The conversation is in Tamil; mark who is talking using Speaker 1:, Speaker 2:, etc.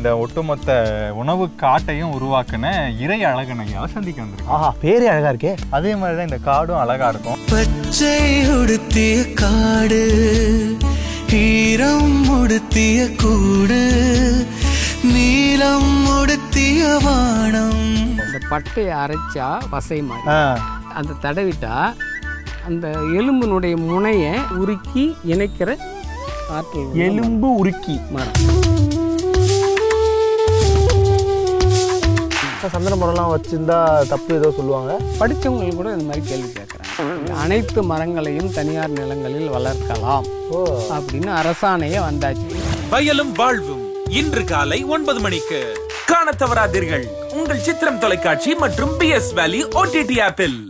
Speaker 1: இந்த ஒட்டுமொத்த உணவு காட்டையும் உருவாக்குன இறை அழகன் ஐயாவை சந்திக்க வந்திருக்கோம்.
Speaker 2: ஆஹா பேரே அழகா இருக்கே.
Speaker 1: அதே மாதிரி தான் இந்த காடும் அழகா இருக்கும்.
Speaker 3: பச்சை உடுத்திய காடு ஈரம் உடுத்திய கூடு நீலம் உடுத்திய வானம்.
Speaker 4: இந்த பட்டையை அரைச்சா பசை மாதிரி. அந்த தடவிட்டா அந்த எலும்பினுடைய முனையை உருக்கி இணைக்கிற ஆற்றல்
Speaker 2: எலும்பு உருக்கி.
Speaker 4: மரம்
Speaker 2: சந்தன மரம்லாம் வச்சிருந்தா தப்பு ஏதோ சொல்லுவாங்க.
Speaker 4: படித்தவங்க கூட இந்த மாதிரி கேள்வி கேட்குறாங்க. அனைத்து மரங்களையும் தனியார் நிலங்களில் வளர்க்கலாம்
Speaker 2: ஓ.
Speaker 4: அப்படின்னு அரசாணையே வந்தாச்சு.
Speaker 5: வயலும் வாழ்வும் இன்று காலை ஒன்பது மணிக்கு. காணத் தவறாதீர்கள். உங்கள் சித்திரம் தொலைக்காட்சி மற்றும் பி எஸ் வேலி ஓடிடி ஆப்பில்